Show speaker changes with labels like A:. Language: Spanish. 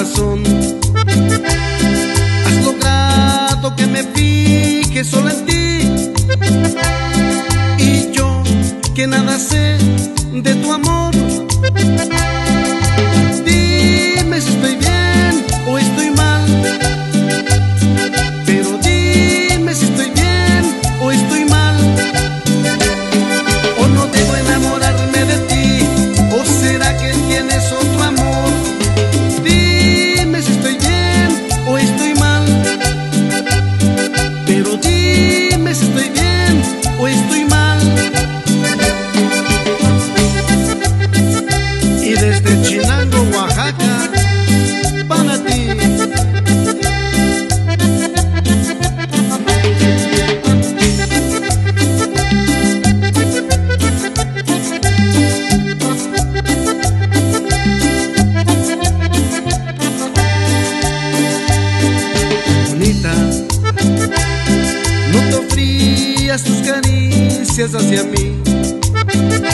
A: Has logrado que me fije solo en ti. Y yo que nada sé de tu amor. envías tus caricias hacia mí.